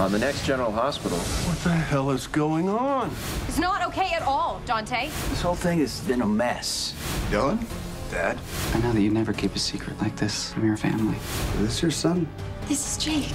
on the next General Hospital. What the hell is going on? It's not okay at all, Dante. This whole thing has been a mess. Dylan? Dad? I know that you never keep a secret like this from your family. Is this your son? This is Jake.